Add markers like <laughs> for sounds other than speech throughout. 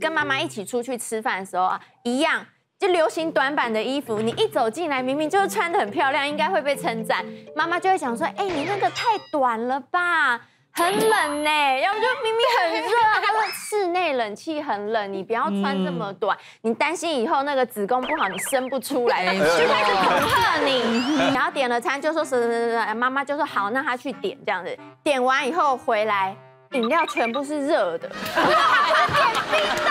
跟妈妈一起出去吃饭的时候啊，一样。就流行短版的衣服，你一走进来，明明就是穿的很漂亮，应该会被称赞。妈妈就会想说：“哎，你那个太短了吧，很冷呢。”要么就明明很热，她说室内冷气很冷，你不要穿这么短，你担心以后那个子宫不好，你生不出来，<laughs> 就开始恐吓你。然后点了餐就说是是是，妈妈就说好，那她去点这样子。点完以后回来，饮料全部是热的，点冰的吗？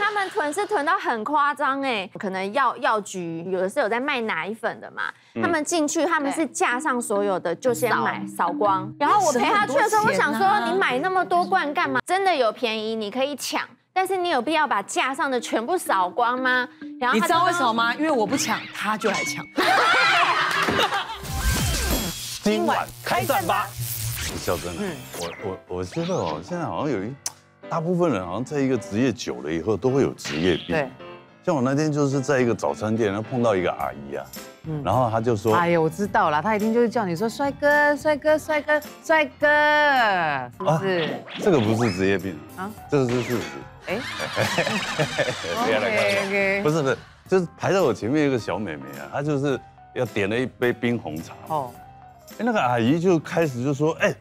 他们囤是囤到很夸张哎，可能药药局有的是有在卖奶粉的嘛，他们进去他们是架上所有的就先买扫光，然后我陪他去的时候，我想说你买那么多罐干嘛？真的有便宜你可以抢，但是你有必要把架上的全部扫光吗？然后你知道为什么吗？因为我不抢，他就来抢。<laughs> 今晚开战吧，小珍，我我我觉得哦，现在好像有一。大部分人好像在一个职业久了以后都会有职业病。对，像我那天就是在一个早餐店，然后碰到一个阿姨啊，嗯，然后她就说：“哎呀，我知道了，她一定就是叫你说帅哥，帅哥，帅哥，帅哥，是不是？这个不是职业病。啊，这个是事实。哎，<laughs> OK，OK，不是不是，就是排在我前面一个小妹妹啊，她就是要点了一杯冰红茶。哦，哎，那个阿姨就开始就说：哎，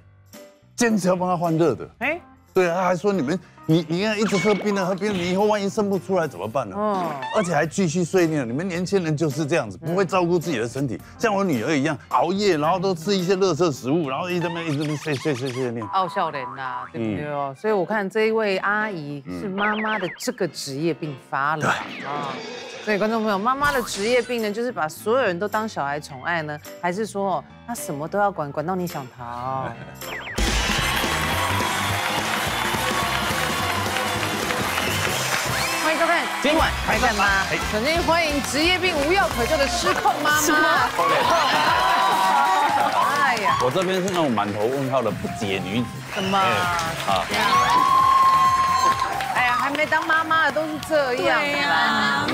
坚持要帮他换热的。哎。对啊，他还说你们，你你看一直喝冰的喝冰的，你以后万一生不出来怎么办呢？嗯，而且还继续碎念，你们年轻人就是这样子，不会照顾自己的身体，像我女儿一样熬夜，然后都吃一些垃圾食物，然后一直没一直没碎碎碎碎念。傲笑人呐，对不对哦？所以我看这一位阿姨是妈妈的这个职业病发了啊。所以观众朋友，妈妈的职业病呢，就是把所有人都当小孩宠爱呢，还是说她什么都要管，管到你想逃？今晚开干妈，首先欢迎职业病无药可救的失控妈妈。哎呀，我这边是那种满头问号的不解女子。什么？啊。当妈妈的都是这样呀，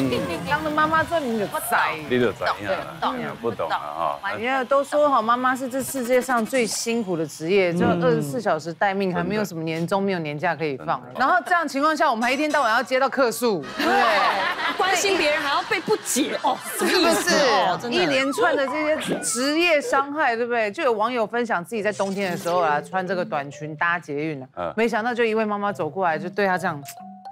当了妈妈之后你就栽，你就栽呀，不懂。啊哈。人家都说哈，妈妈是这世界上最辛苦的职业，就二十四小时待命，还没有什么年终，没有年假可以放。然后这样情况下，我们还一天到晚要接到客诉，对，关心别人还要被不解哦，是不是？一连串的这些职业伤害，对不对？就有网友分享自己在冬天的时候啊，穿这个短裙搭捷运啊，没想到就一位妈妈走过来，就对他这样。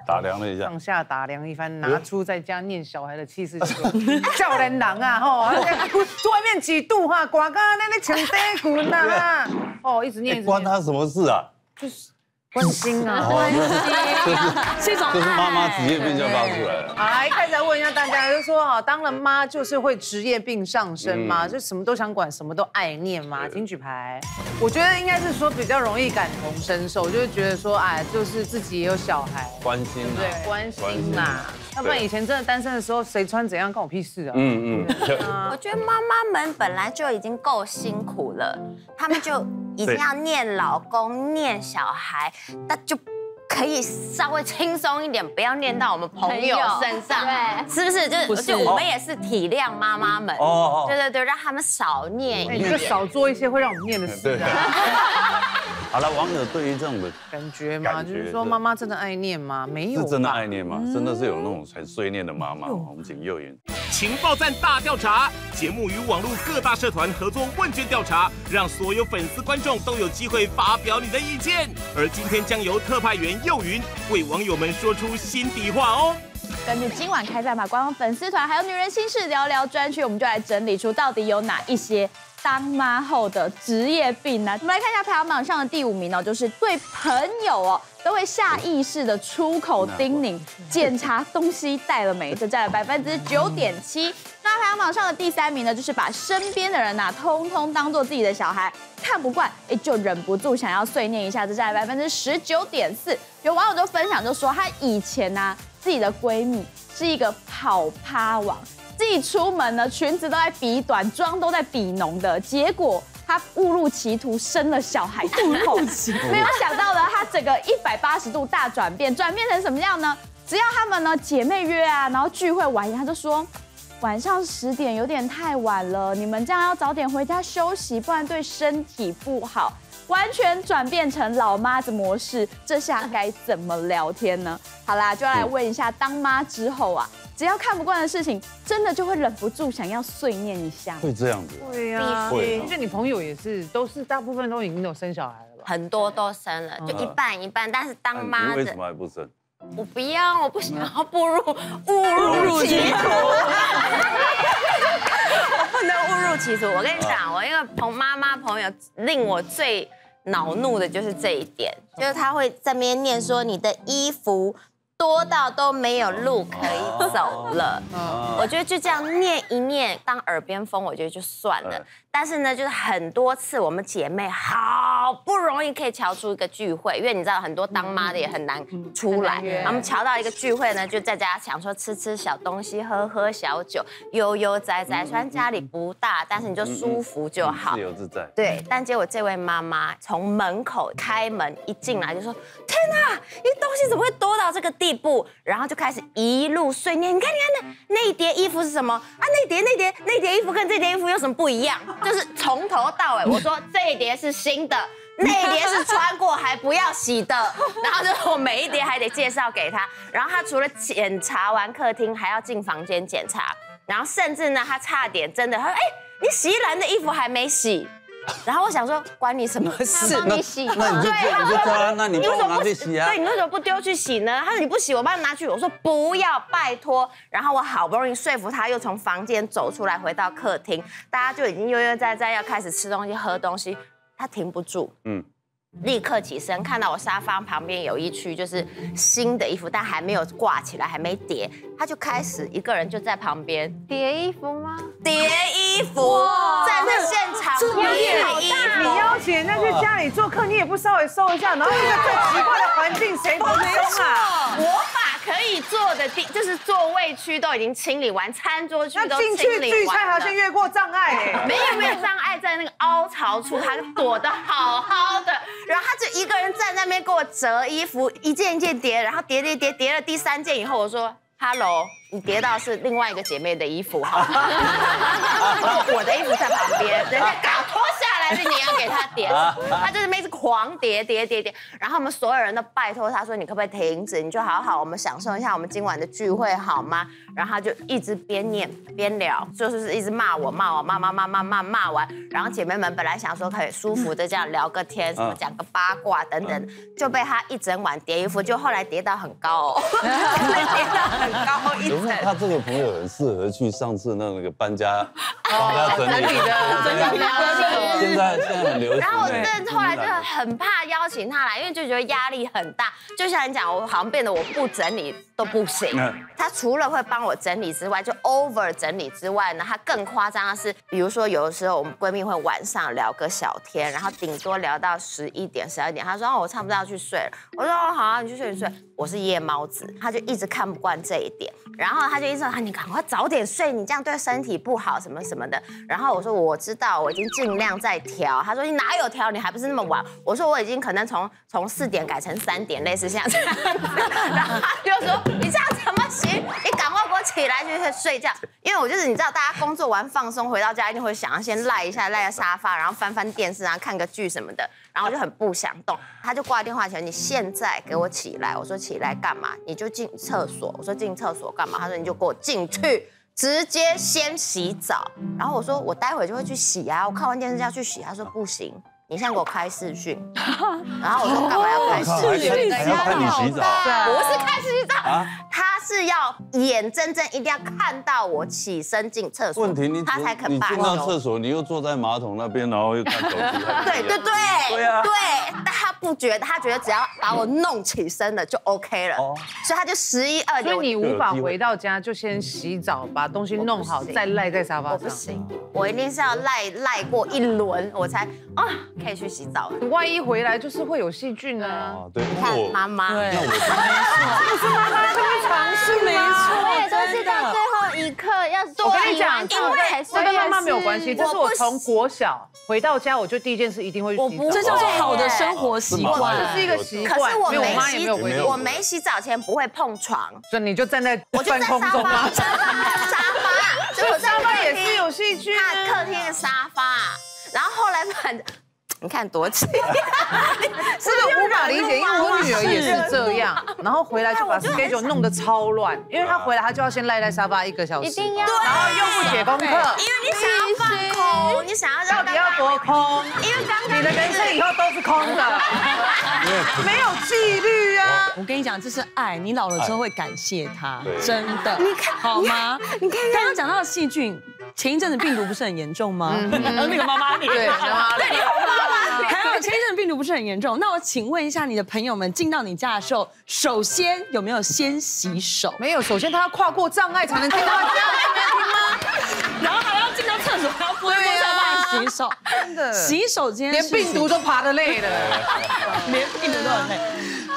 打量了一下，上下打量一番，拿出在家念小孩的气势，<laughs> 说：“叫人狼啊，吼，桌外面几度哈，刮刚那那抢底滚呐，哦，一直念，关他什么事啊？就是。”关心啊，<laughs> 关心，<laughs> 这种就是妈妈职业病就发出来了。好，一开始问一下大家，就说啊，当了妈就是会职业病上升吗？就什么都想管，什么都爱念吗？请举牌。我觉得应该是说比较容易感同身受，就是觉得说，哎，就是自己也有小孩，关心，对，关心呐。要不然以前真的单身的时候，谁穿怎样关我屁事啊？嗯嗯。我觉得妈妈们本来就已经够辛苦了，他们就。一定要念老公、念小孩，那就可以稍微轻松一点，不要念到我们朋友身上，对，<laughs> 是不是？就是就我们也是体谅妈妈们，哦，对对对，让他们少念一点，少做一些会让我们念的事。好了，网友对于这种的感觉嘛，就是说妈妈真的爱念吗？没有，是真的爱念吗？真的是有那种很碎念的妈妈。红景幼言，情报站大调查节目与网络各大社团合作问卷调查，让所有粉丝观众都有机会发表你的意见。而今天将由特派员幼云为网友们说出心底话哦。根据今晚开战吧官方粉丝团还有女人心事聊聊专区，我们就来整理出到底有哪一些。当妈后的职业病呢？我们来看一下排行榜上的第五名哦，就是对朋友哦都会下意识的出口叮咛，<laughs> 检查东西带了没，这占了百分之九点七。那排行榜上的第三名呢，就是把身边的人呐，通通当做自己的小孩，看不惯哎就忍不住想要碎念一下，这占了百分之十九点四。有网友就分享就说，她以前呢自己的闺蜜是一个跑趴王。自己出门呢，裙子都在比短，妆都在比浓的，结果她误入歧途，生了小孩之后，没有想到呢，她整个一百八十度大转变，转变成什么样呢？只要他们呢姐妹约啊，然后聚会晚一点，她就说晚上十点有点太晚了，你们这样要早点回家休息，不然对身体不好。完全转变成老妈子模式，这下该怎么聊天呢？好啦，就要来问一下，当妈之后啊，只要看不惯的事情，真的就会忍不住想要碎念一下。会这样子？会呀，会。而且你朋友也是，都是大部分都已经有生小孩了吧？很多都生了，就一半一半。但是当妈的，为什么还不生？我不要，我不想要步入误入歧途。我不能误入歧途。我跟你讲，我一个朋妈妈朋友令我最恼怒的就是这一点，就是他会在那边念说你的衣服。多到都没有路可以走了，我觉得就这样念一念当耳边风，我觉得就算了。但是呢，就是很多次我们姐妹好不容易可以瞧出一个聚会，因为你知道很多当妈的也很难出来。我们瞧到一个聚会呢，就在家想说吃吃小东西，喝喝小酒，悠悠哉哉。虽然家里不大，但是你就舒服就好，自由自在。对，但结果这位妈妈从门口开门一进来就说：“天哪，你东西怎么会多到这个地步？”然后就开始一路碎念。你看，你看那那一叠衣服是什么啊？那叠那叠那叠衣服跟这叠衣服有什么不一样？<laughs> 就是从头到尾，<laughs> 我说这一叠是新的，那一叠是穿过还不要洗的，<laughs> 然后就我每一叠还得介绍给他，然后他除了检查完客厅，还要进房间检查，然后甚至呢，他差点真的，他说，哎，你洗衣篮的衣服还没洗。然后我想说，关你什么事？帮你洗，那你就你就抓，那你帮我拿去洗啊？对，你为什么不丢去洗呢？他说你不洗，我帮你拿去。我说不要，拜托。然后我好不容易说服他，又从房间走出来，回到客厅，大家就已经悠悠哉哉要开始吃东西、喝东西，他停不住，嗯。立刻起身，看到我沙发旁边有一区就是新的衣服，但还没有挂起来，还没叠，他就开始一个人就在旁边叠衣服吗？叠衣服，在那现场叠衣服。你邀请人家去家里做客，你也不稍微收一下，然后一个最奇怪的环境，谁的地，就是座位区都已经清理完，餐桌区都清理完。进去聚餐好像越过障碍，没有没有障碍，在那个凹槽处，他躲得好好的。然后他就一个人站在那边给我折衣服，一件一件叠，然后叠叠叠叠了第三件以后，我说：“Hello，你叠到是另外一个姐妹的衣服哈，<laughs> 我的衣服在旁边，人家搞脱下。”还是你要给他叠，他就是每次狂叠叠叠叠，然后我们所有人都拜托他说，你可不可以停止？你就好好，我们享受一下我们今晚的聚会好吗？然后他就一直边念边聊，就是一直骂我骂我骂骂骂骂骂骂完，然后姐妹们本来想说可以舒服的这样聊个天，什么讲个八卦等等，就被他一整晚叠衣服，就后来叠到很高，哦，叠到很高一层。他这个朋友很适合去上次那那个搬家搬家整理的然后我真的后来就很怕邀请他来，因为就觉得压力很大。就像你讲，我好像变得我不整理都不行。他除了会帮我整理之外，就 over 整理之外呢，他更夸张的是，比如说有的时候我们闺蜜会晚上聊个小天，然后顶多聊到十一点、十二点，他说哦我差不多要去睡了。我说哦好啊，你去睡你睡。我是夜猫子，他就一直看不惯这一点，然后他就一直说啊你赶快早点睡，你这样对身体不好什么什么的。然后我说我知道，我已经尽量在调。他说你哪有调，你还不是那么晚。我说我已经可能从从四点改成三点，类似像这样子。然后他就说你这样怎么行？你赶快给我起来去睡觉。因为我就是你知道，大家工作完放松回到家一定会想要先赖一下，赖在沙发，然后翻翻电视啊，看个剧什么的。然后就很不想动，他就挂电话前，你现在给我起来。我说起来干嘛？你就进厕所。我说进厕所干嘛？他说你就给我进去，直接先洗澡。然后我说我待会就会去洗啊，我看完电视就要去洗。他说不行。你先给我开视讯，<laughs> 然后我说干嘛要开视讯？还要看你洗澡？不是开视洗澡，他是要眼睁睁一定要看到我起身进厕所，问题你他才肯你进到厕所，你又坐在马桶那边，然后又看手机。对对对，对啊，对，但他不觉得，他觉得只要把我弄起身了就 OK 了，所以他就十一二点。所以你无法回到家就先洗澡，把东西弄好，再赖在沙发上。我不行，我一定是要赖赖过一轮，我才啊。可以去洗澡，你万一回来就是会有细菌呢？对，看妈妈，对，<laughs> 没错，这是妈妈会尝试，没错，我也都是到最后一刻要做。我跟你讲，因为这跟妈妈没有关系，这是我从国小回到家，我就第一件事一定会去洗澡，这叫做好的生活习惯，这是一个习惯。可是我没洗，我没洗澡前不会碰床，所以你就站在半空中吗？沙发，所以沙发也是有细菌。客厅的沙发，然后后来反正。你看多气，<laughs> 是个无法理解，因为我女儿也是这样，然后回来就把 schedule 弄得超乱，因为她回来她就要先赖在沙发一个小时，一定要，然后又不写功课，因为你想要放空，你想要到底要多空？因为刚刚你的人生以后都是空的，<laughs> 没有纪律啊！我跟你讲，这是爱，你老了之后会感谢他，真的，你看好吗？你看刚刚讲到细菌。前一阵子病毒不是很严重吗？<laughs> 那个妈妈对，<laughs> 对，妈妈 <laughs> 还有前一阵子病毒不是很严重？那我请问一下，你的朋友们进到你家的时候，首先有没有先洗手？没有，首先他要跨过障碍才能进到家，没听吗？然后还要进到厕所，还要拨一拨再洗手，真的，洗手间连病毒都爬得累了，连病毒都很累。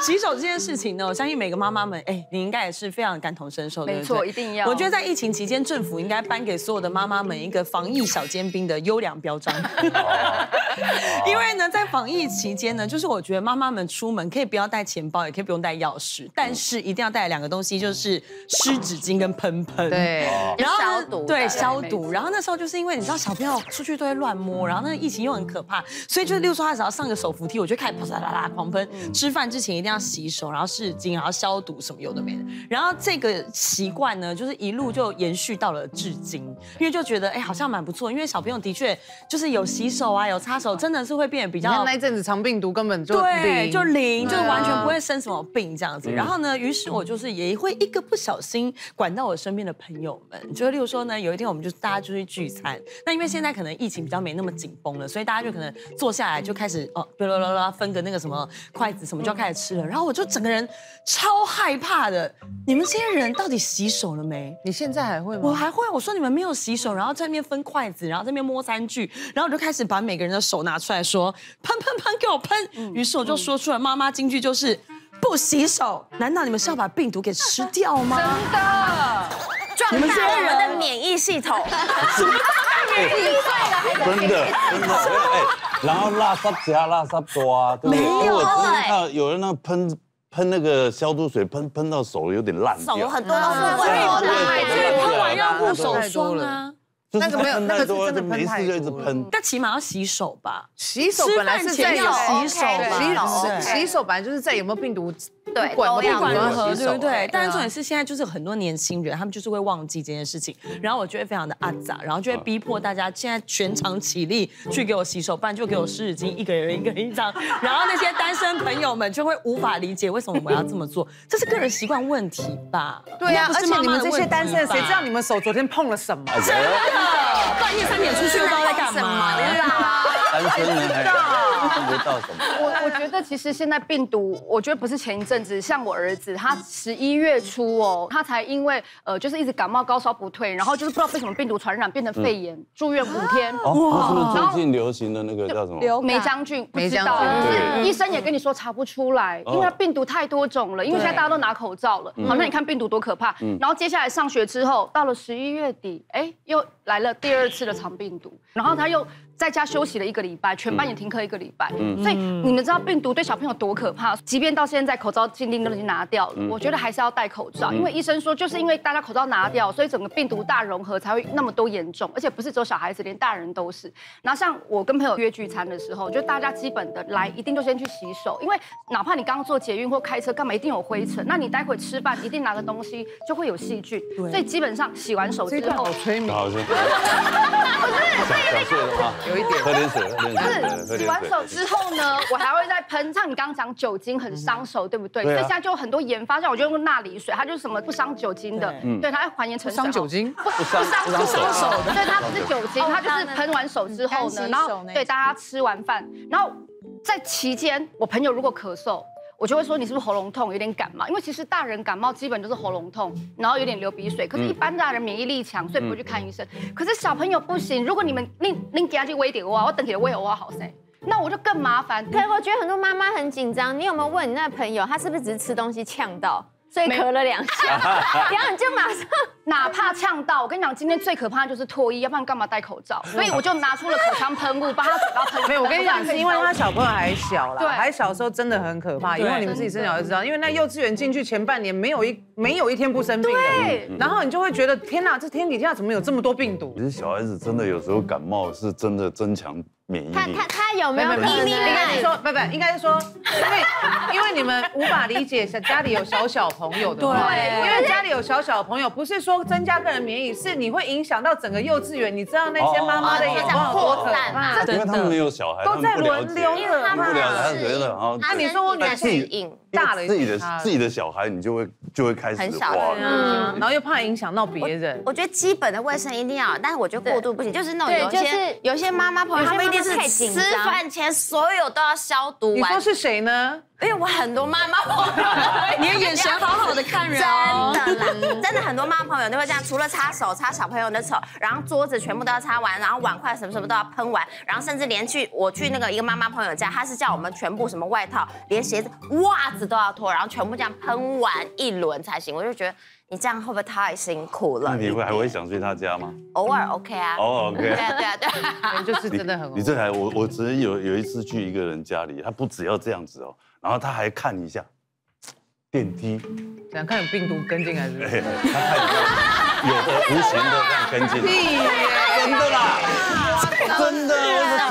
洗手这件事情呢，我相信每个妈妈们，哎，你应该也是非常感同身受的，没错，一定要。我觉得在疫情期间，政府应该颁给所有的妈妈们一个防疫小尖兵的优良标章。<laughs> 因为呢，在防疫期间呢，就是我觉得妈妈们出门可以不要带钱包，也可以不用带钥匙，但是一定要带两个东西，就是湿纸巾跟喷喷。对，然后消毒。对，消毒。然后那时候就是因为你知道小朋友出去都会乱摸，然后那个疫情又很可怕，所以就是，例如说他只要上个手扶梯，我就开始啪啦啦狂喷。吃饭之前一定要。要洗手，然后湿巾，然后消毒，什么有的没的。然后这个习惯呢，就是一路就延续到了至今，因为就觉得哎，好像蛮不错。因为小朋友的确就是有洗手啊，有擦手，真的是会变得比较。那一阵子肠病毒根本就对，就零，就完全不会生什么病这样子。然后呢，于是我就是也会一个不小心管到我身边的朋友们，就例如说呢，有一天我们就大家就去聚餐，那因为现在可能疫情比较没那么紧绷了，所以大家就可能坐下来就开始哦，啦啦啦，分个那个什么筷子什么就要开始吃了。然后我就整个人超害怕的，你们这些人到底洗手了没？你现在还会吗？我还会。我说你们没有洗手，然后在那边分筷子，然后在那边摸餐具，然后我就开始把每个人的手拿出来说喷喷喷，给我喷。于是我就说出了妈妈金句，就是不洗手，难道你们是要把病毒给吃掉吗？真的，壮大我们的免疫系统。<laughs> 免疫系统，真的真的哎。然后垃圾加垃圾多啊，没有哎，有人那喷喷那个消毒水，喷喷到手有点烂掉，手很多都是会有的，喷完要护手霜啊。那个没有，<laughs> 那个真的没事就一直喷。但起码要洗手吧？洗手本来是在要洗手吧？洗洗手本来就是在有没有病毒。对，管不管如何，对不对？但是重点是现在就是很多年轻人，他们就是会忘记这件事情，然后我就会非常的阿杂，然后就会逼迫大家现在全场起立去给我洗手，不然就给我湿纸巾，一个人一个人一张。<laughs> 然后那些单身朋友们就会无法理解为什么我们要这么做，这是个人习惯问题吧？对呀，而且你们这些单身，谁知道你们手昨天碰了什么？真的，半夜三点出去又不知道在干嘛啦？单身人还看不到什么？我我觉得其实现在病毒，我觉得不是前一阵子，像我儿子，他十一月初哦，他才因为呃就是一直感冒高烧不退，然后就是不知道被什么病毒传染变成肺炎，住院五天。哦，是不是最近流行的那个叫什么？梅将军，梅将军，医生也跟你说查不出来，因为他病毒太多种了，因为现在大家都拿口罩了。好，那你看病毒多可怕。然后接下来上学之后，到了十一月底，哎，又来了第二次的长病毒，然后他又。在家休息了一个礼拜，全班也停课一个礼拜，所以你们知道病毒对小朋友多可怕？即便到现在口罩禁令都已经拿掉了，我觉得还是要戴口罩，因为医生说就是因为大家口罩拿掉，所以整个病毒大融合才会那么多严重，而且不是只有小孩子，连大人都是。然后像我跟朋友约聚餐的时候，就大家基本的来一定就先去洗手，因为哪怕你刚刚坐捷运或开车干嘛，一定有灰尘，那你待会吃饭一定拿个东西就会有细菌，所以基本上洗完手之后，好催眠，<laughs> 不是，所以那个。<laughs> 有一点，喝点水，喝点水。是洗完手之后呢，我还会再喷。像你刚刚讲酒精很伤手，对不对？所以现在就有很多研发，像我就用钠离水，它就是什么不伤酒精的，对，它会还原成伤酒精，不不伤不伤手的，对，它不是酒精，它就是喷完手之后呢，然后对大家吃完饭，然后在期间，我朋友如果咳嗽。我就会说你是不是喉咙痛，有点感冒？因为其实大人感冒基本都是喉咙痛，然后有点流鼻水。可是，一般大人免疫力强，所以不会去看医生。可是小朋友不行，如果你们拎拎给他去喂点哇，我等起来喂哇好噻，那我就更麻烦。对，我觉得很多妈妈很紧张。你有没有问你那个朋友，他是不是只是吃东西呛到，所以咳了两下，<laughs> 然后你就马上。哪怕呛到，我跟你讲，今天最可怕的就是脱衣，要不然干嘛戴口罩？<laughs> 所以我就拿出了口腔喷雾，帮他嘴巴喷。没有，我跟你讲，是因为他小朋友还小啦，对，还小时候真的很可怕。以后你们自己生小孩知道，因为那幼稚园进去前半年没有一没有一天不生病的，然后你就会觉得天哪，这天底下怎么有这么多病毒？其实小孩子真的有时候感冒是真的增强免疫力。他他他有没有免疫力？应该是说不不，应该是说，因为因为你们无法理解家里有小小朋友的，对，因为家里有小小朋友，不是说增加个人免疫，是你会影响到整个幼稚园。你知道那些妈妈的眼光多可怕？因为他们没有小孩，都在轮流，他们不了解，他觉得啊，那你说我女儿大了，自己的自己的小孩，你就会就会开始哇，然后又怕影响到别人。我觉得基本的卫生一定要，但是我觉得过度不行，就是那种有些有些妈妈朋友，他们一定是吃饭前所有都要消毒。你说是谁呢？因为我很多妈妈朋友，你的眼神好好的看人，真的啦，真的很多妈妈朋友都会这样，除了擦手、擦小朋友的手，然后桌子全部都要擦完，然后碗筷什么什么都要喷完，然后甚至连去我去那个一个妈妈朋友家，他是叫我们全部什么外套、连鞋子、袜子都要脱，然后全部这样喷完一轮才行。我就觉得你这样会不会太辛苦了？那你会还会想去他家吗？偶尔 OK 啊，偶尔 OK，对啊对啊对，就是真的很。你这还我我只有有一次去一个人家里，他不只要这样子哦。然后他还看一下电梯，想看有病毒跟进还是？他看有的无形的这样跟进，真的啦，<laughs> 真的。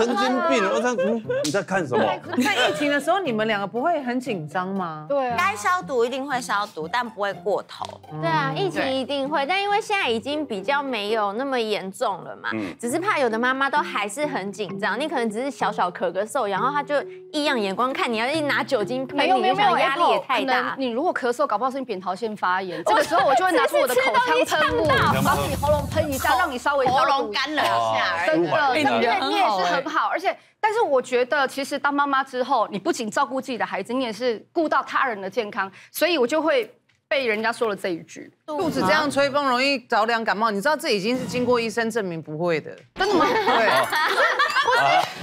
我神经病！<laughs> 我在嗯，你在看什么？<laughs> 在疫情的时候，你们两个不会很紧张吗？对，该消毒一定会消毒，但不会过头。对啊，疫情一定会，但因为现在已经比较没有那么严重了嘛，只是怕有的妈妈都还是很紧张。你可能只是小小咳个嗽，然后她就异样眼光看你，要一拿酒精喷你，有没有压力也太大。你如果咳嗽，搞不好是你扁桃腺发炎，这个时候我就会拿出我的口腔喷雾，帮你喉咙喷一下，让你稍微喉咙干了一下。真的，你你也是很。好，而且，但是我觉得，其实当妈妈之后，你不仅照顾自己的孩子，你也是顾到他人的健康，所以我就会被人家说了这一句：肚子这样吹风容易着凉感冒。你知道这已经是经过医生证明不会的，真的吗？对。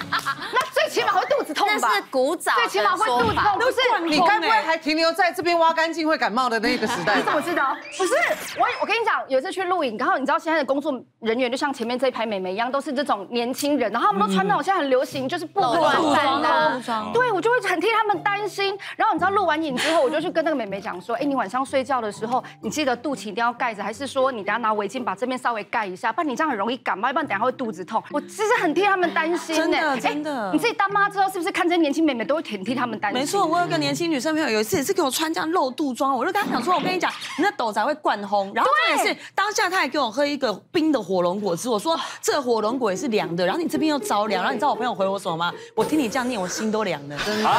<laughs> 那 <laughs> 最起码会肚子痛吧？是古早，最起码会肚子痛。不是，你该不会还停留在这边挖干净会感冒的那个时代？你怎么知道？不是，我我跟你讲，有一次去录影，然后你知道现在的工作人员就像前面这一排美眉一样，都是这种年轻人，然后他们都穿那种现在很流行，就是不短衫的。对，我就会很替他们担心。然后你知道录完影之后，我就去跟那个美眉讲说，哎，你晚上睡觉的时候，你记得肚脐一定要盖着，还是说你等下拿围巾把这边稍微盖一下，不然你这样很容易感冒，要不然等下会肚子痛。我其实很替他们担心真的。真的，你自己当妈之后，是不是看这些年轻妹妹都会挺替他们担心？没错，我有个年轻女生朋友，有一次也是给我穿这样露肚装，我就跟她讲说，我跟你讲，你那斗仔会灌红。然后重点是当下她还给我喝一个冰的火龙果汁，我说这火龙果也是凉的，然后你这边又着凉，然后你知道我朋友回我什么吗？我听你这样念，我心都凉了，真的。<laughs>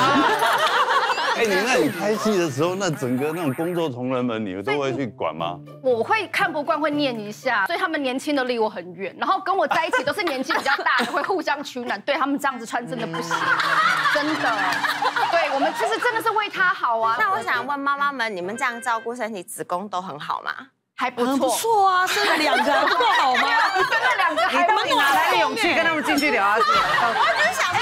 哎，你那你拍戏的时候，那整个那种工作同仁们，你们都会去管吗？我会看不惯，会念一下，所以他们年轻的离我很远，然后跟我在一起都是年纪比较大的，会互相取暖。对他们这样子穿真的不行，真的。对我们其实真的是为他好啊。那我想问妈妈们，你们这样照顾身体，子宫都很好吗？还不错，不错啊，<laughs> 生了两个不够好吗？生了两个，你到底哪来的勇气跟他们进去聊啊？我只是想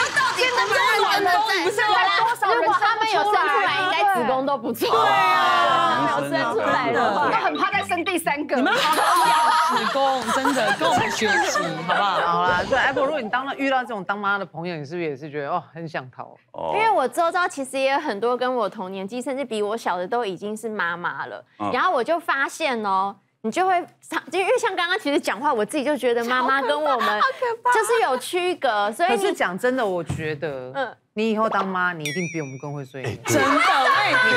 不是多少？如果他们有生出来，应该子宫都不错。对啊，有生出来的，我都很怕再生第三个。你们好好养子宫，真的跟我们学习，好不好？好啦，所以 Apple，如果你当了遇到这种当妈的朋友，你是不是也是觉得哦很想逃？<laughs> 因为我周遭其实也有很多跟我同年纪，甚至比我小的都已经是妈妈了，然后我就发现哦。你就会，因为像刚刚其实讲话，我自己就觉得妈妈跟我们就是有区隔，所以可是讲真的，我觉得，嗯，你以后当妈，你一定比我们更会睡眠，真的，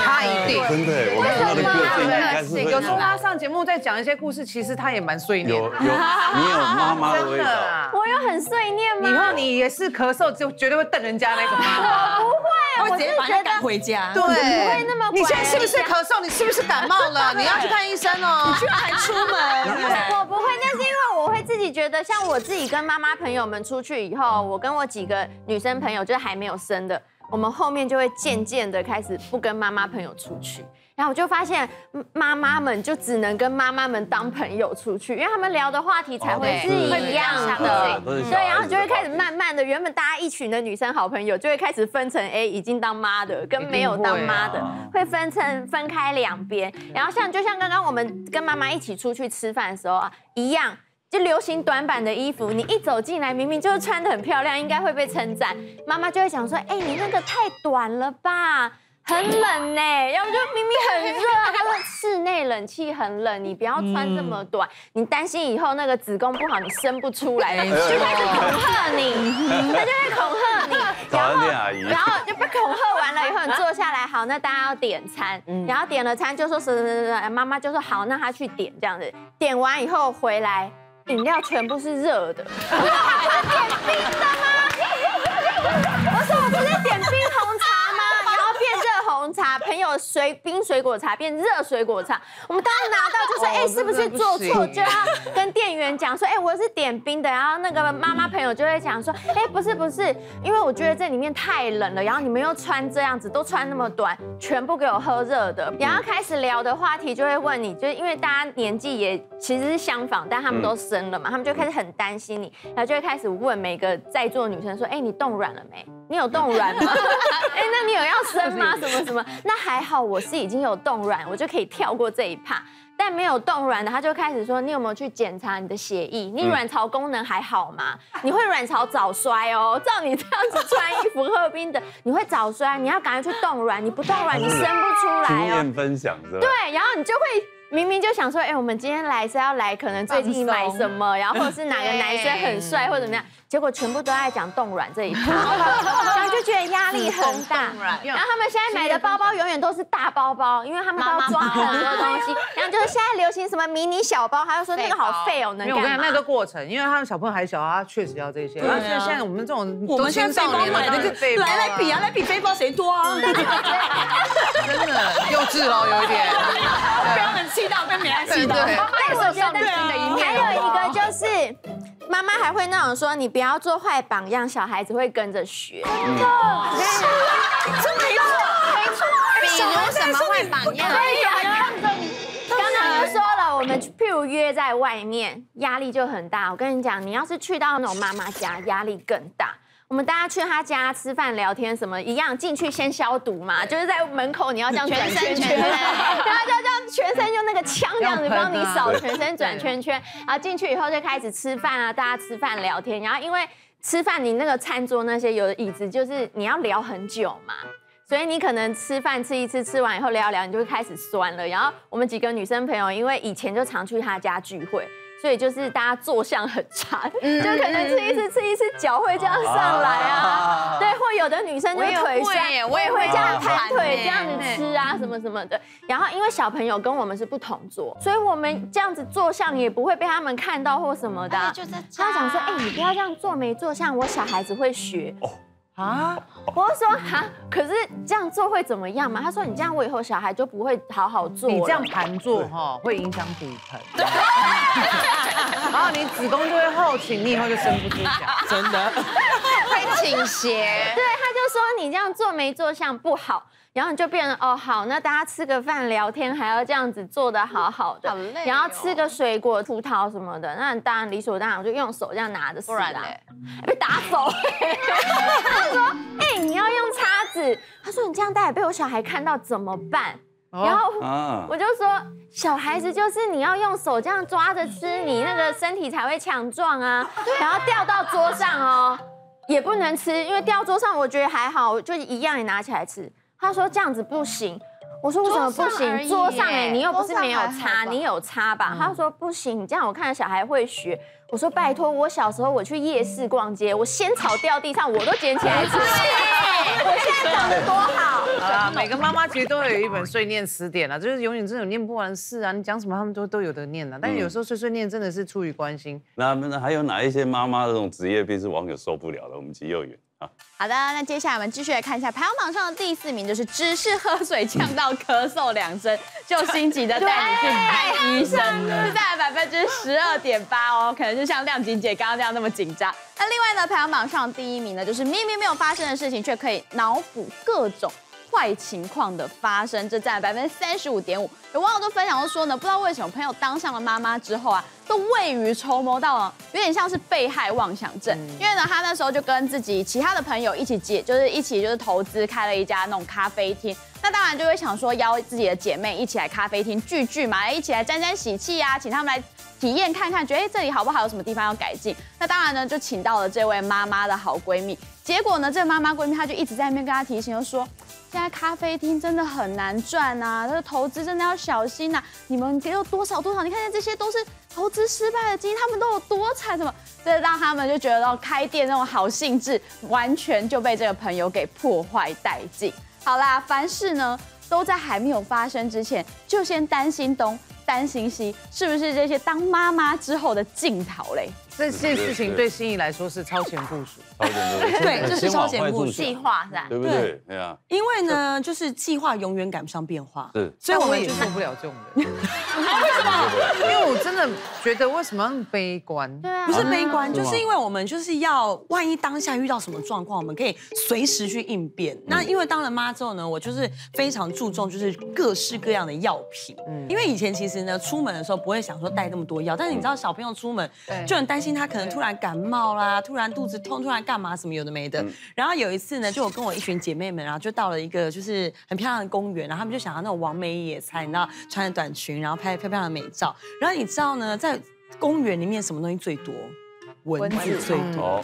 他一定，真的，我们的个性有时候他上节目在讲一些故事，其实他也蛮碎念，有有，你有妈妈的味道，我有很碎念吗？以后你也是咳嗽就绝对会瞪人家那种妈，<laughs> 不会。我直接把他赶回家。对，不会那么。你现在是不是咳嗽？你是不是感冒了？<laughs> 你要去看医生哦。你居然还出门？<laughs> 我不会，那是因为我会自己觉得，像我自己跟妈妈朋友们出去以后，我跟我几个女生朋友，就是还没有生的，我们后面就会渐渐的开始不跟妈妈朋友出去。然后我就发现妈妈们就只能跟妈妈们当朋友出去，因为他们聊的话题才会是一样的。对，然后就会开始慢慢的，原本大家一群的女生好朋友就会开始分成，哎，已经当妈的跟没有当妈的，会分成分开两边。然后像就像刚刚我们跟妈妈一起出去吃饭的时候啊，一样。就流行短版的衣服，你一走进来，明明就是穿的很漂亮，应该会被称赞。妈妈就会想说：“哎，你那个太短了吧，很冷呢。”要不就明明很热，她说室内冷气很冷，你不要穿这么短，你担心以后那个子宫不好，你生不出来，就开始恐吓你，她就会恐吓你，然后然后就被恐吓完了以后，你坐下来，好，那大家要点餐，然后点了餐就说什么什么，妈妈就说好，那她去点这样子，点完以后回来。饮料全部是热的，<laughs> 我点冰的吗？<laughs> 我说我不是红茶，朋友水冰水果茶变热水果茶。我们当时拿到就说，哎，是不是做错？就要跟店员讲说，哎，我是点冰的。然后那个妈妈朋友就会讲说，哎，不是不是，因为我觉得这里面太冷了，然后你们又穿这样子，都穿那么短，全部给我喝热的。然后开始聊的话题就会问你，就是因为大家年纪也其实是相仿，但他们都生了嘛，他们就开始很担心你，然后就会开始问每个在座女生说，哎，你冻软了没？你有冻卵吗？<laughs> 哎，那你有要生吗？什么什么？那还好，我是已经有冻卵，我就可以跳过这一趴。但没有冻卵的，他就开始说：你有没有去检查你的血液？你卵巢功能还好吗？你会卵巢早衰哦。照你这样子穿衣服喝冰的，你会早衰。你要赶快去冻卵，你不冻卵你生不出来哦。经验分享是吧？对，然后你就会明明就想说：哎，我们今天来是要来，可能最近买什么，然后或者是哪个男生很帅或者怎么样。结果全部都在讲冻卵这一趴，<laughs> 然后就觉得压力很大。然后他们现在买的包包永远都是大包包，因为他们都要装很多东西。然后就是现在流行什么迷你小包，他就说那个好废哦，能干嘛？我跟你讲那个过程，因为他们小朋友还小啊，确实要这些。而且现在我们这种，我们现在背包买的就来来比啊，来比背包谁多啊？<laughs> 真的幼稚哦，有一点。<laughs> 不要很气到被别人气到。但我觉得还有一个就是。妈妈还会那种说，你不要做坏榜样，小孩子会跟着学。真的，真没错，没错。比如什么坏榜样？刚刚就说了，我们譬如约在外面，压力就很大。我跟你讲，你要是去到那种妈妈家，压力更大。我们大家去他家吃饭聊天什么一样，进去先消毒嘛，就是在门口你要这样转圈圈，他就这样全身用那个枪这样子帮你扫全身转圈圈，然后进去以后就开始吃饭啊，大家吃饭聊天，然后因为吃饭你那个餐桌那些有的椅子就是你要聊很久嘛，所以你可能吃饭吃一次吃完以后聊聊，你就会开始酸了。然后我们几个女生朋友因为以前就常去他家聚会。所以就是大家坐相很差，就可能吃一次吃一次脚会这样上来啊，对，或有的女生就腿酸，我也会这样盘腿这样子吃啊，什么什么的。然后因为小朋友跟我们是不同桌，所以我们这样子坐相也不会被他们看到或什么的。他讲说，哎，你不要这样坐没坐相，我小孩子会学。啊！我说哈，可是这样做会怎么样嘛？他说你这样，我以后小孩就不会好好做。你这样盘坐哈，会影响骨盆。对。<laughs> 然后你子宫就会后倾，你以后就生不出小孩。真的。会倾斜。对，他就说你这样做没做相不好。然后你就变得哦好，那大家吃个饭聊天还要这样子做的好好的，然后吃个水果葡萄什么的，那当然理所当然，我就用手这样拿着，不然嘞被打手。他说哎你要用叉子，他说你这样带被我小孩看到怎么办？然后我就说小孩子就是你要用手这样抓着吃，你那个身体才会强壮啊。然后掉到桌上哦也不能吃，因为掉桌上我觉得还好，就一样也拿起来吃。他说这样子不行，我说为什么不行？桌上哎，你又不是没有擦，你有擦吧？他说不行，你这样我看小孩会学。我说拜托，我小时候我去夜市逛街，我仙草掉地上我都捡起来吃。<laughs> 我现在长得多好 <laughs> 啊！每个妈妈其实都有一本碎念词典啊，就是永远这种念不完的事啊。你讲什么，他们都都有的念啊。但是有时候碎碎念真的是出于关心。那那还有哪一些妈妈这种职业病是网友受不了的？我们急幼园。好的，那接下来我们继续来看一下排行榜上的第四名，就是只是喝水呛到咳嗽两声就心急的带你去看医生，<laughs> 是在百分之十二点八哦，可能就像亮晶姐刚刚那样那么紧张。那另外呢，排行榜上第一名呢，就是明明没有发生的事情，却可以脑补各种坏情况的发生，这占了百分之三十五点五。有网友都分享说呢，不知道为什么朋友当上了妈妈之后啊，都未雨绸缪到了，有点像是被害妄想症。因为呢，他那时候就跟自己其他的朋友一起结，就是一起就是投资开了一家那种咖啡厅。那当然就会想说邀自己的姐妹一起来咖啡厅聚聚嘛，一起来沾沾喜气啊，请他们来体验看看，觉得哎这里好不好，有什么地方要改进。那当然呢，就请到了这位妈妈的好闺蜜。结果呢，这个妈妈闺蜜她就一直在那边跟她提醒，就说现在咖啡厅真的很难赚啊，这个投资真的要小心呐。你们给有多少多少？你看看这些都是投资失败的经验，他们都有多惨？什么？这让他们就觉得开店那种好兴致，完全就被这个朋友给破坏殆尽。好啦，凡事呢都在还没有发生之前，就先担心东，担心西，是不是这些当妈妈之后的镜头嘞？这件事情对心仪来说是超前部署，超前部署，<laughs> 对，这是超前部署计划是吧？对不对？对？啊，因为呢，就是计划永远赶不上变化，是，所以我们也受不了这种人。<laughs> 为什么？因为我真的觉得为什么那么悲观？对啊，不是悲观，就是因为我们就是要万一当下遇到什么状况，我们可以随时去应变。那因为当了妈之后呢，我就是非常注重就是各式各样的药品，嗯，因为以前其实呢，出门的时候不会想说带那么多药，但是你知道小朋友出门就很担心。他可能突然感冒啦，突然肚子痛，突然干嘛什么有的没的。然后有一次呢，就我跟我一群姐妹们，然后就到了一个就是很漂亮的公园，然后他们就想要那种完美野餐，你知道，穿着短裙，然后拍漂漂亮的美照。然后你知道呢，在公园里面什么东西最多？蚊子最多，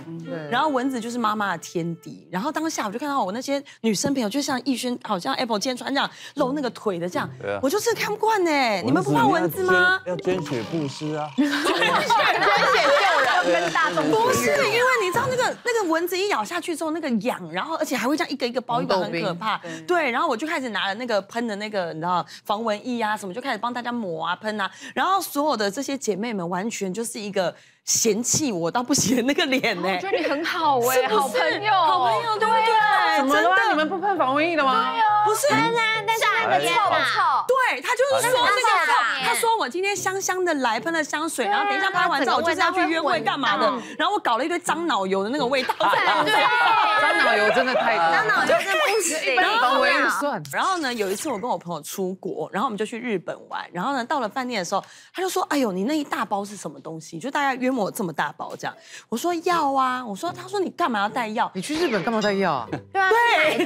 然后蚊子就是妈妈的天敌。然后当下我就看到我那些女生朋友，就像逸轩，好像 Apple 今天穿这样露那个腿的这样，我就是看不惯呢。你们不怕蚊子吗？要捐血布施啊！捐血救人，跟大众不是，因为你知道那个那个蚊子一咬下去之后那个痒，然后而且还会这样一个一个包一个，很可怕。对，然后我就开始拿了那个喷的那个你知道防蚊液啊什么，就开始帮大家抹啊喷啊。然后所有的这些姐妹们完全就是一个。嫌弃我到不行那个脸呢？我觉得你很好哎，好朋友，好朋友，对不对？怎么了？你们不喷防瘟疫的吗？不是，但是但是那个臭臭。对他就是说那个臭，他说我今天香香的来喷了香水，然后等一下拍完照我就是要去约会干嘛的，然后我搞了一堆樟脑油的那个味道。对，<laughs> 樟脑油真的太多。樟脑油真的不行。然后呢，有一次我跟我朋友出国，然后我们就去日本玩，然后呢到了饭店的时候，他就说：“哎呦，你那一大包是什么东西？”就大概约。我这么大包这样，我说药啊，我说他说你干嘛要带药？你去日本干嘛带药啊？<laughs> 对啊，对，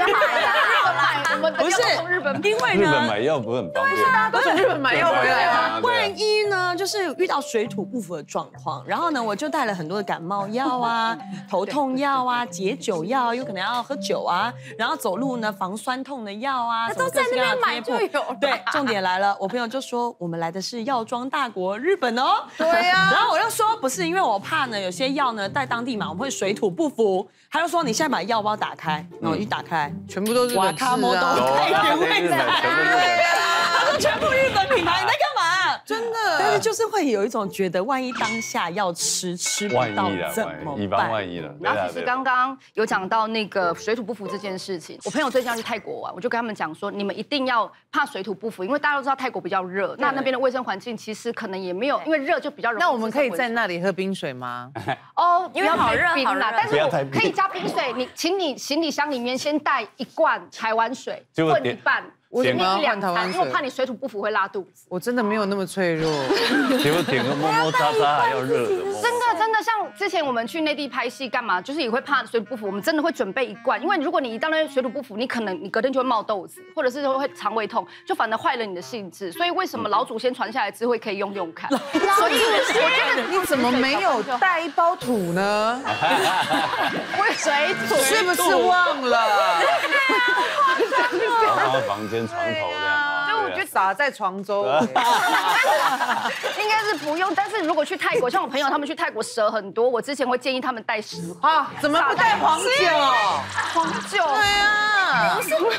不是日本，因为日本买药不是很方便，大家都从日本买药回来啊。万一呢，就是遇到水土不服的状况，然后呢，我就带了很多的感冒药啊、<laughs> 头痛药啊、解酒药，有可能要喝酒啊，然后走路呢防酸痛的药啊，都在那边买就有。对，重点来了，我朋友就说我们来的是药妆大国日本哦。对呀，<laughs> 然后我就说不是。因为我怕呢，有些药呢在当地嘛，我们会水土不服。他就说你现在把药包打开，然后一打开，全部都是瓦卡莫多原味菜，<laughs> 他说全部日本品牌，你在干嘛？真的，但是就是会有一种觉得，万一当下要吃吃不到怎么办？以防万一了。然后其实刚刚有讲到那个水土不服这件事情，我朋友最近要去泰国玩，我就跟他们讲说，你们一定要怕水土不服，因为大家都知道泰国比较热，那那边的卫生环境其实可能也没有，因为热就比较容易。那我们可以在那里喝冰水吗？<laughs> 哦，因为好热好热，但是可以加冰水。你请你行李箱里面先带一罐台湾水，混一半。我点一两餐，因为怕你水土不服会拉肚子。我真的没有那么脆弱。结果点个摸摸渣渣还要热的。真的真的，像之前我们去内地拍戏干嘛，就是也会怕水土不服，我们真的会准备一罐，因为如果你一到那水土不服，你可能你隔天就会冒痘子，或者是会肠胃痛，就反而坏了你的兴致。所以为什么老祖先传下来智慧可以用用看？所以我觉得你怎么没有带一包土呢？<laughs> 水土是不是忘了？放房间床头这样，所以我觉得撒在床周围，<laughs> 应该是不用。但是如果去泰国，像我朋友他们去泰国蛇很多，我之前会建议他们带石啊，怎么不带黄酒？黄酒，对啊，不是不是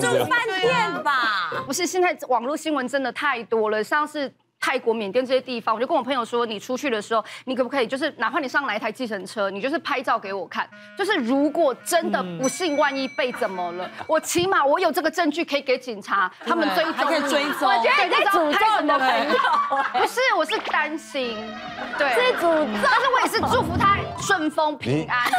住饭店吧？不是，现在网络新闻真的太多了，像是。泰国、缅甸这些地方，我就跟我朋友说，你出去的时候，你可不可以就是哪怕你上来一台计程车，你就是拍照给我看，就是如果真的不幸万一被怎么了，我起码我有这个证据可以给警察他们追踪，还可以追踪。我觉得你在诅咒你的朋友，<laughs> 不是，我是担心，对，是诅咒，但是我也是祝福他顺风平安。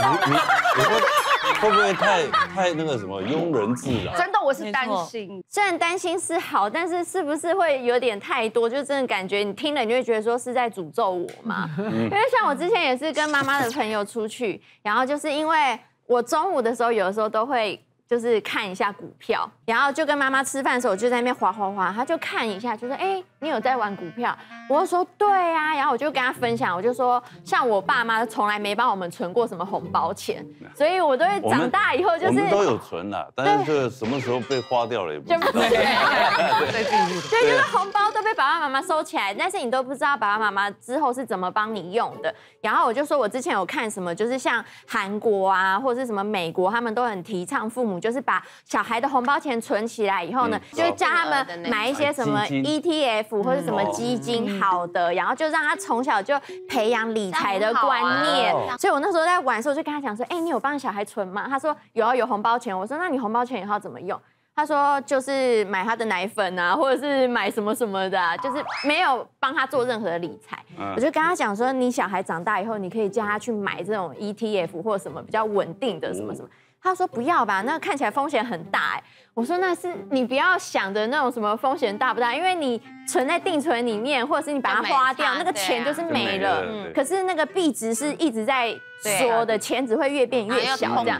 会不会太太那个什么庸人自扰？真的，我是担心。虽然担心是好，但是是不是会有点太多？就真的感觉你听了，你就会觉得说是在诅咒我嘛？<laughs> 因为像我之前也是跟妈妈的朋友出去，然后就是因为我中午的时候，有的时候都会。就是看一下股票，然后就跟妈妈吃饭的时候，我就在那边划划划，他就看一下，就说：“哎，你有在玩股票？”我就说：“对啊。”然后我就跟他分享，我就说：“像我爸妈从来没帮我们存过什么红包钱，所以我都会长大以后就是都有存了，但是这什么时候被花掉了也不知道。<laughs> 对对，就是红包都被爸爸妈妈收起来，但是你都不知道爸爸妈妈之后是怎么帮你用的。然后我就说我之前有看什么，就是像韩国啊，或者是什么美国，他们都很提倡父母。就是把小孩的红包钱存起来以后呢，就教他们买一些什么 ETF 或者什么基金，好的，然后就让他从小就培养理财的观念。所以我那时候在玩的时候就跟他讲说：“哎，你有帮小孩存吗？”他说：“有啊，有红包钱。”我说：“那你红包钱以后怎么用？”他说：“就是买他的奶粉啊，或者是买什么什么的，就是没有帮他做任何的理财。”我就跟他讲说：“你小孩长大以后，你可以叫他去买这种 ETF 或者什么比较稳定的什么什么。”他说不要吧，那看起来风险很大哎。我说那是你不要想的那种什么风险大不大，因为你存在定存里面，或者是你把它花掉，那个钱就是没了。嗯。可是那个币值是一直在说的，钱只会越变越小这样。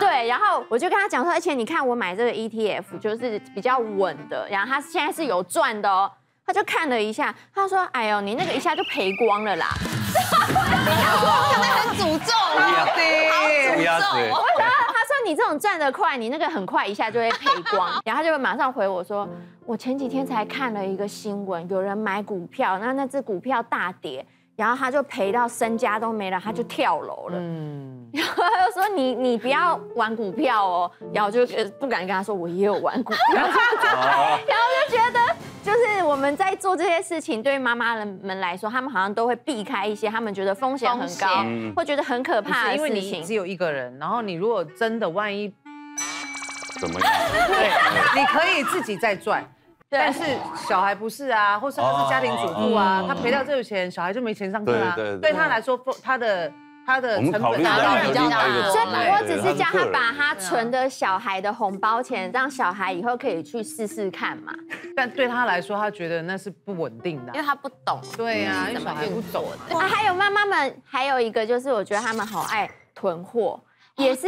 对。然后我就跟他讲说，而且你看我买这个 ETF 就是比较稳的，然后他现在是有赚的哦。他就看了一下，他说：“哎呦，你那个一下就赔光了啦。<laughs> ”可能很诅咒，好诅咒。他说：“你这种赚得快，你那个很快一下就会赔光。<laughs> ”然后他就马上回我说：“我前几天才看了一个新闻，有人买股票，那那只股票大跌，然后他就赔到身家都没了，他就跳楼了。”嗯，然后他就说：“你你不要玩股票哦。”然后就不敢跟他说我也有玩股票，<laughs> 然后就觉得就是我们在做这些事情，对于妈妈们来说，他们好像都会避开一些他们觉得风险很高，会觉得很可怕的事情。只有一个人，然后你如果真的万一 <laughs> 怎么样，对，你可以自己再赚，但是小孩不是啊，或是他是家庭主妇啊，他赔掉这个钱，小孩就没钱上课啊，对他来说，他的。他的成本比较大，所以我只是叫他把他存的小孩的红包钱，让小孩以后可以去试试看嘛。<laughs> 但对他来说，他觉得那是不稳定的，因为他不懂。对呀，因为小孩不懂。啊，还有妈妈们，还有一个就是，我觉得他们好爱囤货。也是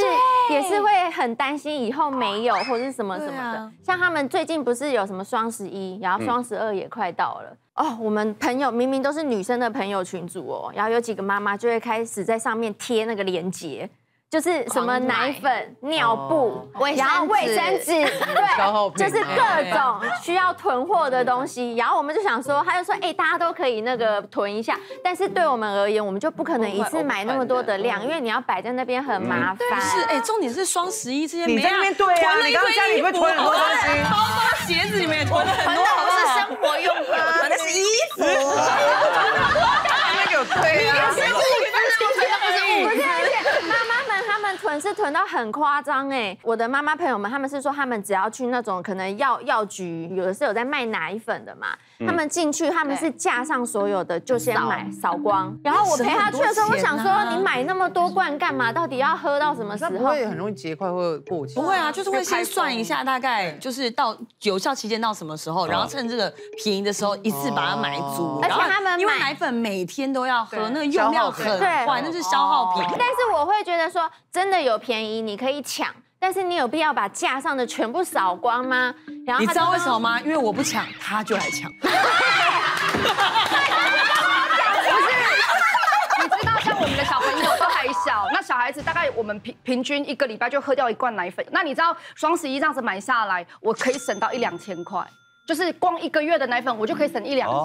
也是会很担心以后没有或者是什么什么的，像他们最近不是有什么双十一，然后双十二也快到了哦。我们朋友明明都是女生的朋友群组哦，然后有几个妈妈就会开始在上面贴那个链接。就是什么奶粉、尿布，然后卫生纸，<laughs> 对，就是各种需要囤货的东西。然后我们就想说，他就说，哎，大家都可以那个囤一下，但是对我们而言，我们就不可能一次买那么多的量，因为你要摆在那边很麻烦。是，哎，重点是双十一这些，你在那边对啊，你刚刚家里会囤很多东西，包包、鞋子里面囤了很多，不是生活用品，<laughs> 囤的是衣服。<laughs> 那有推啊。囤是囤到很夸张哎！我的妈妈朋友们，他们是说他们只要去那种可能药药局，有的是有在卖奶粉的嘛，他们进去他们是架上所有的就先买扫光，然后我陪他去的时候，我想说你买那么多罐干嘛？到底要喝到什么时候？不会很容易结块或过期？不会啊，就是会先算一下大概就是到有效期间到什么时候，然后趁这个便宜的时候一次把它买足。而且他们因为奶粉每天都要喝，那个用料很快，那是消耗品。但是我会觉得说。真的有便宜，你可以抢，但是你有必要把架上的全部扫光吗？然后你知道为什么吗？因为我不抢，他就来抢。不是，你知道像我们的小朋友都还小，那小孩子大概我们平平均一个礼拜就喝掉一罐奶粉。那你知道双十一这样子买下来，我可以省到一两千块。就是光一个月的奶粉，我就可以省一两千。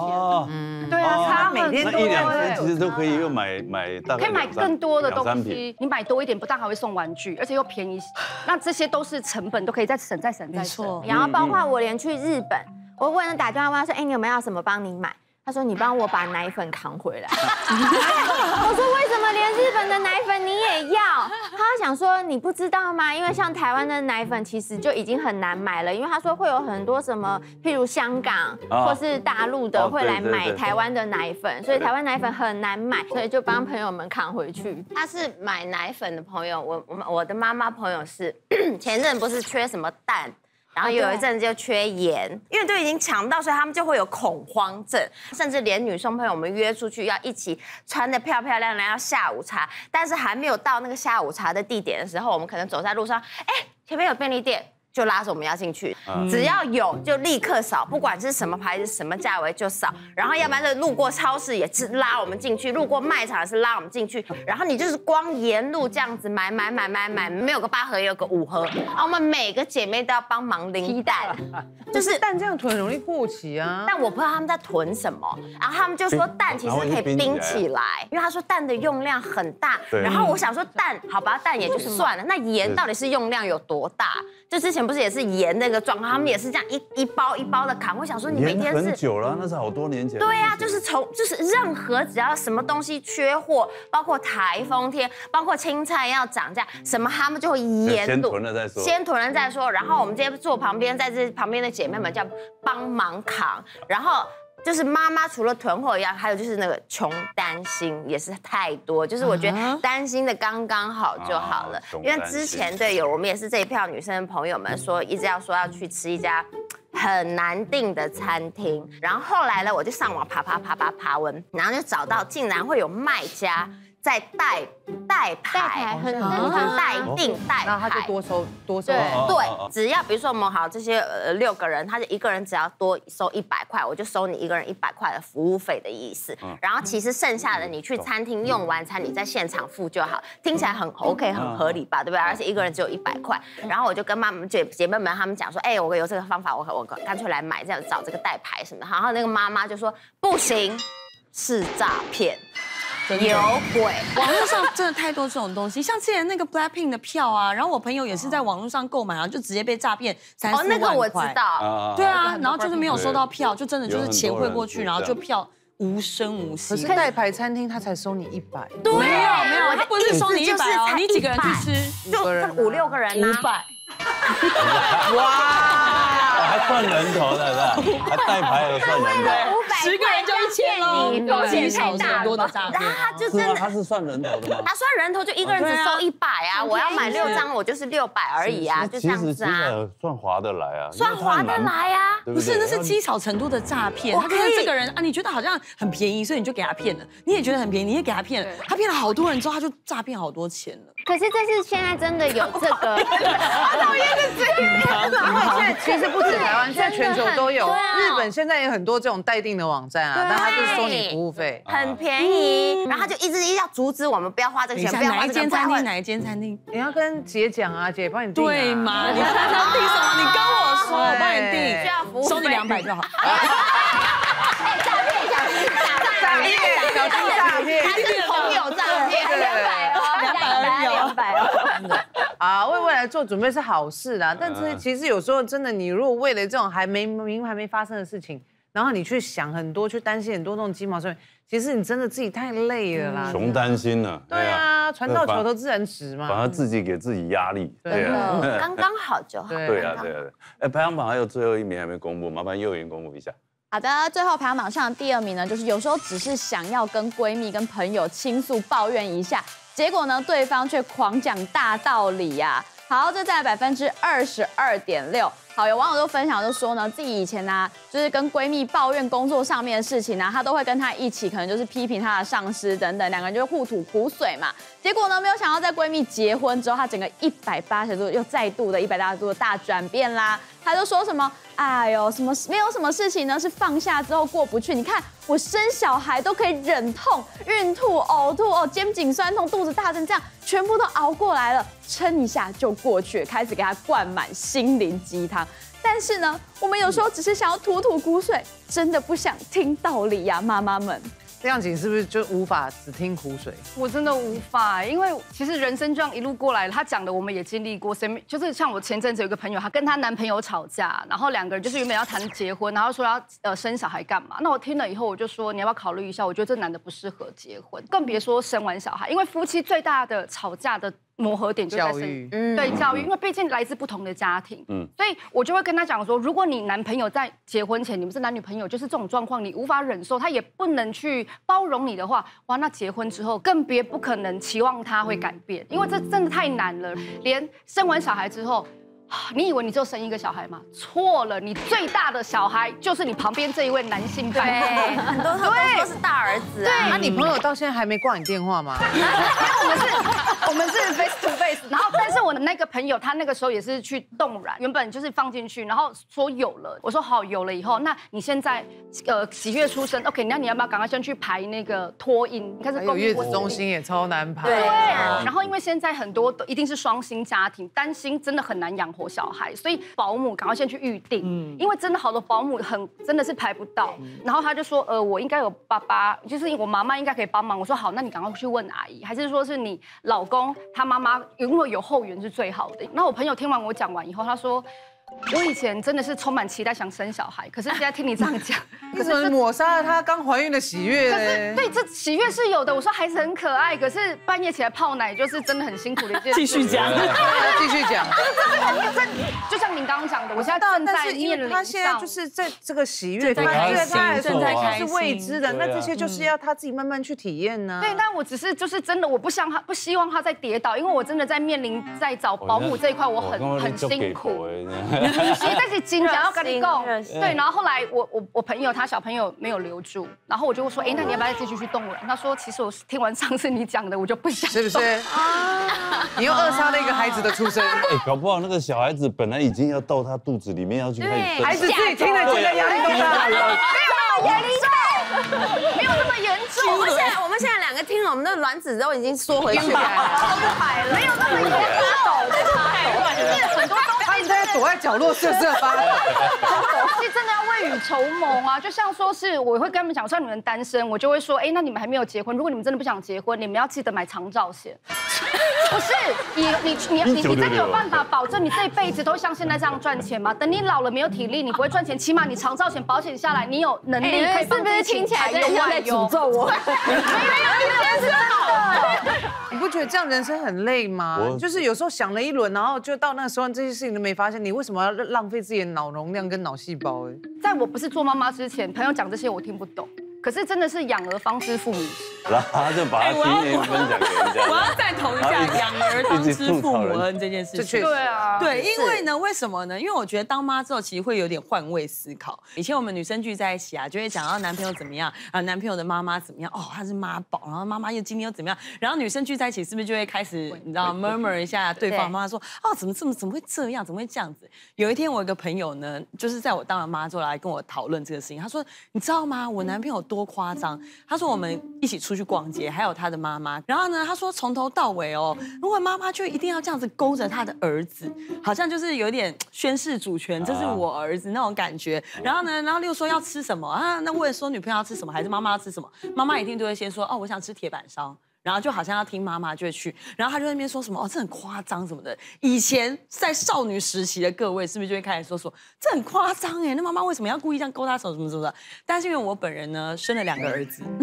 嗯，对啊，他每天都一两千，其实都可以又买买大可以买更多的东西。你买多一点，不但还会送玩具，而且又便宜。那这些都是成本，都可以再省再省再省。然后包括我连去日本，我问人打电话问他说：“哎，你有没有什么帮你买？”他说：“你帮我把奶粉扛回来。<laughs> ”我说：“为什么连日本的奶粉你也要？”他想说：“你不知道吗？因为像台湾的奶粉其实就已经很难买了，因为他说会有很多什么，譬如香港或是大陆的会来买台湾的奶粉，所以台湾奶粉很难买，所以就帮朋友们扛回去。”他是买奶粉的朋友，我我我的妈妈朋友是 <clears throat> 前阵不是缺什么蛋？然后有一阵子就缺盐，因为都已经抢不到，所以他们就会有恐慌症，甚至连女生朋友我们约出去要一起穿的漂漂亮亮要下午茶，但是还没有到那个下午茶的地点的时候，我们可能走在路上，哎，前面有便利店。就拉着我们要进去，只要有就立刻扫，不管是什么牌子、什么价位就扫。然后要不然就路过超市也是拉我们进去，路过卖场也是拉我们进去。然后你就是光沿路这样子买买买买买，没有个八盒也有个五盒。然后我们每个姐妹都要帮忙拎蛋，就是蛋这样囤容易过期啊。但我不知道他们在囤什么，然后他们就说蛋其实可以冰起来，因为他说蛋的用量很大。然后我想说蛋，好吧，蛋也就算了，那盐到底是用量有多大？就之前不是也是盐那个状况，他们也是这样一一包一包的扛。我想说，你每天是很久了，那是好多年前。对呀，就是从就是任何只要什么东西缺货，包括台风天，包括青菜要涨价，什么他们就会沿路先囤了再说，先囤了再说。然后我们这些坐旁边，在这旁边的姐妹们叫帮忙扛，然后。就是妈妈除了囤货一样，还有就是那个穷担心也是太多。就是我觉得担心的刚刚好就好了，因为之前队友我们也是这一票女生的朋友们说，一直要说要去吃一家很难订的餐厅，然后后来呢，我就上网爬爬爬爬爬文，然后就找到竟然会有卖家。在代代牌，很很代订代牌，那他就多收多收。对对，只要比如说我们好这些呃六个人，他就一个人只要多收一百块，我就收你一个人一百块的服务费的意思。然后其实剩下的你去餐厅用完餐，你在现场付就好，听起来很 OK 很合理吧，对不对？而且一个人只有一百块。然后我就跟妈妈姐姐妹们他们讲说，哎，我有这个方法，我我干脆来买这样找这个代牌什么的。然后那个妈妈就说不行，是诈骗。有鬼！网络上真的太多这种东西，像之前那个 Blackpink 的票啊，然后我朋友也是在网络上购买，然后就直接被诈骗三四万块。哦，那个我知道。对啊，然后就是没有收到票，就真的就是钱汇过去，然后就票无声无息。可是代牌餐厅他才收你一百。对，没有没有，他不是收你一百哦，你几个人去吃？就五六个人五百。哇！还算人头的，是吧？还代牌有算人头，十个人就一千哦，积少成多的诈骗。然后他就真的，他是算人头的吗？他算人头就一个人只收一百啊，我要买六张，我就是六百而已啊，就这样子啊。算划得来啊，算划得来啊。不是，那是积少成多的诈骗。他看这个人啊，你觉得好像很便宜，所以你就给他骗了。你也觉得很便宜，你也给他骗了。他骗了好多人之后，他就诈骗好多钱了。可是这是现在真的有这个，<laughs> 好讨厌的这个。因为现在其实不止台湾，现在全球都有。日本现在有很多这种待定的网站啊，但他就是收你服务费，很便宜。然后他就一直一要阻止我们不要花这个钱，不要哪一间餐厅？哪一间餐厅？你要跟姐讲啊，姐帮你订。对吗？你看他订什么？你跟我说，我帮你订，需要服务收你两百就好。诈骗，诈骗，诈骗，小心诈骗，还是朋友诈骗，百两百哦。<laughs> 啊，为未来做准备是好事啦，但是其实有时候真的，你如果为了这种还没明还没发生的事情，然后你去想很多，去担心很多那种鸡毛蒜皮，其实你真的自己太累了啦。穷担心了。对啊，船到桥头自然直嘛。反而自己给自己压力。对啊，<laughs> 刚刚好就好。对啊，对啊，对。哎，排行榜还有最后一名还没公布，麻烦幼云公布一下。好的，最后排行榜上的第二名呢，就是有时候只是想要跟闺蜜、跟朋友倾诉、抱怨一下。结果呢，对方却狂讲大道理呀！好，这在百分之二十二点六。好，有网友都分享，就说呢，自己以前呢，就是跟闺蜜抱怨工作上面的事情呢，她都会跟她一起，可能就是批评她的上司等等，两个人就互吐苦水嘛。结果呢，没有想到在闺蜜结婚之后，她整个一百八十度又再度的一百八十度的大转变啦。她就说什么，哎呦，什么没有什么事情呢，是放下之后过不去。你看我生小孩都可以忍痛、孕吐、呕吐哦，肩颈酸痛、肚子大成这样，全部都熬过来了，撑一下就过去。开始给她灌满心灵鸡汤。但是呢，我们有时候只是想要吐吐苦水，真的不想听道理呀，妈妈们。这样子是不是就无法只听苦水？我真的无法，因为其实人生这样一路过来，他讲的我们也经历过。谁就是像我前阵子有个朋友，她跟她男朋友吵架，然后两个人就是原本要谈结婚，然后说要呃生小孩干嘛？那我听了以后，我就说你要不要考虑一下？我觉得这男的不适合结婚，更别说生完小孩，因为夫妻最大的吵架的。磨合点就在育，对教育，因为毕竟来自不同的家庭，嗯，所以我就会跟他讲说，如果你男朋友在结婚前，你们是男女朋友，就是这种状况，你无法忍受，他也不能去包容你的话，哇，那结婚之后更别不可能期望他会改变，因为这真的太难了，连生完小孩之后。你以为你就生一个小孩吗？错了，你最大的小孩就是你旁边这一位男性伴侣，很多对都是大儿子。对，那你朋友到现在还没挂你电话吗？<laughs> 我们是，我们是 face to face。然后，但是我的那个朋友，他那个时候也是去冻卵，原本就是放进去，然后说有了。我说好，有了以后，那你现在呃几月出生？OK，那你要不要赶快先去排那个托婴？你看是月子中心也超难排。对，然后因为现在很多都一定是双薪家庭，担心真的很难养活。小孩，所以保姆赶快先去预定，因为真的好多保姆很真的是排不到。然后他就说，呃，我应该有爸爸，就是我妈妈应该可以帮忙。我说好，那你赶快去问阿姨，还是说是你老公他妈妈，如果有后援是最好的。那我朋友听完我讲完以后，他说。我以前真的是充满期待想生小孩，可是现在听你这样讲，<laughs> 你怎么抹杀了她刚怀孕的喜悦呢？对，这喜悦是有的。我说孩子很可爱，可是半夜起来泡奶就是真的很辛苦的一件事。继续讲，<laughs> 继续讲。这就像您刚刚讲的，我现在正在面临他现在就是在这个喜悦，他因为他正在开是未知的，那这些就是要他自己慢慢去体验呢。对，但我只是就是真的，我不想他，不希望他再跌倒，因为我真的在面临在找保姆这一块，我很很辛苦。<laughs> 但是紧张要跟你共，对，然后后来我我我朋友他小朋友没有留住，然后我就说，哎，那你要不要继续去动了？他说，其实我听完上次你讲的，我就不想，是不是？啊，你又扼杀了一个孩子的出生。哎，搞不好那个小孩子本来已经要到他肚子里面要去开始孩子自己听了，觉得压力都大了。没有压力重，没有那么严重。我们现在我们现在两个听了，我们的卵子都已经缩回去了，都白了，没有那么严重，对吧？就是很多。躲在角落瑟瑟发抖，其实真的要未雨绸缪啊！就像说是我会跟他们讲，像你们单身，我就会说，哎，那你们还没有结婚，如果你们真的不想结婚，你们要记得买长照险。<laughs> 不是你你你你你真的有办法保证你这一辈子都像现在这样赚钱吗？等你老了没有体力，你不会赚钱，起码你长照险保险下来，你有能力可以是不是听起来又在诅咒我？没有，没有，是好的。你不觉得这样人生很累吗？就是有时候想了一轮，然后就到那个时候，这些事情都没发现，你为什么要浪费自己的脑容量跟脑细胞？哎，在我不是做妈妈之前，朋友讲这些我听不懂。可是真的是养儿方知父母然后他就把他经验分享给人家。我要赞同一下养儿方知父母恩这件事情。对啊，对，因为呢，为什么呢？因为我觉得当妈之后，其实会有点换位思考。以前我们女生聚在一起啊，就会讲到男朋友怎么样啊，男朋友的妈妈怎么样哦，他是妈宝，然后妈妈又今天又怎么样？然后女生聚在一起，是不是就会开始你知道 murmur 一下对方妈妈说哦，怎么这么怎么会这样？怎么会这样子？有一天我有个朋友呢，就是在我当了妈之后来跟我讨论这个事情，他说你知道吗？我男朋友多夸张。他说我们一起出去逛街，还有他的妈妈。然后呢，他说从头到尾哦，如果妈妈就一定要这样子勾着他的儿子，好像就是有点宣誓主权，这是我儿子那种感觉。然后呢，然后又说要吃什么啊？那问说女朋友要吃什么，还是妈妈要吃什么？妈妈一定都会先说哦，我想吃铁板烧。然后就好像要听妈妈就会去，然后他就在那边说什么哦，这很夸张什么的。以前在少女时期的各位是不是就会开始说说这很夸张哎？那妈妈为什么要故意这样勾他手什么什么的？但是因为我本人呢生了两个儿子，<laughs>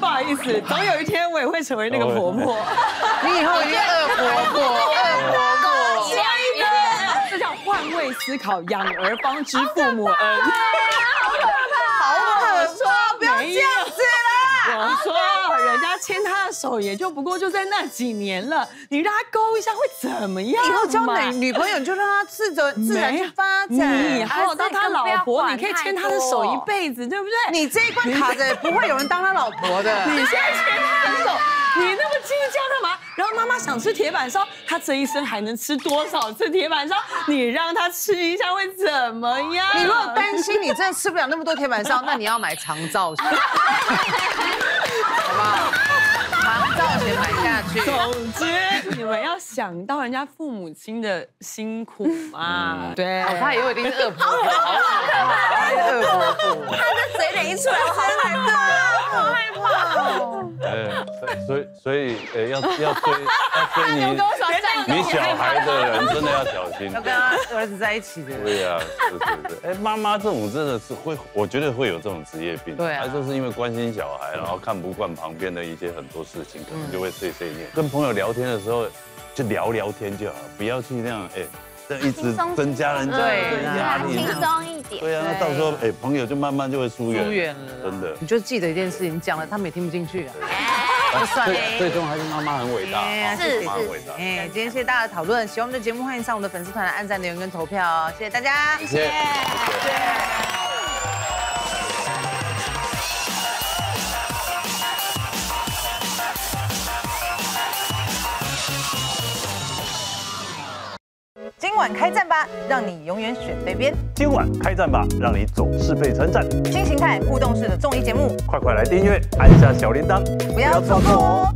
不好意思，总有一天我也会成为那个婆婆。<laughs> 你以后一定二婆婆，二婆婆。这叫换位思考，养儿方知父母恩。<laughs> 我说，人家牵他的手也就不过就在那几年了，你让他勾一下会怎么样？以后交女女朋友就让他自着自然去发展。你还有当他老婆，你可以牵他的手一辈子，对不对？你这一关卡着，不会有人当他老婆的。<laughs> 你现在牵他的手，你那么计较干嘛？然后妈妈想吃铁板烧，他这一生还能吃多少次铁板烧？你让他吃一下会怎么样？你如果担心你真的吃不了那么多铁板烧，那你要买长照。<laughs> <laughs> 好不好？长照钱买下去。总之，你们要想到人家父母亲的辛苦嘛。对，他以后一定是恶婆婆。他的嘴脸一出来，我好害怕，好害怕。所以所以呃，要要追要追你 <laughs> 你小孩的人，真的要小心。要跟儿子在一起的。对呀，是是是。哎，妈妈这种真的是会，我觉得会有这种职业病。对啊，就是因为关心小孩，然后看不惯旁边的一些很多事情，可能就会碎碎念。跟朋友聊天的时候，就聊聊天就好，不要去那样哎。这一直增加人家的压力，轻松一点。对啊，那到时候哎，朋友就慢慢就会疏远。疏远了，真的。你就记得一件事情，讲了他们也听不进去啊。最最终还是妈妈很伟大，是是。哎，今天谢谢大家的讨论，喜欢我们的节目，欢迎上我们的粉丝团来按赞、留言跟投票哦，谢谢大家，谢谢。晚开战吧，让你永远选对边。今晚开战吧，让你总是被称赞。新形态互动式的综艺节目，快快来订阅，按下小铃铛，不要错过哦。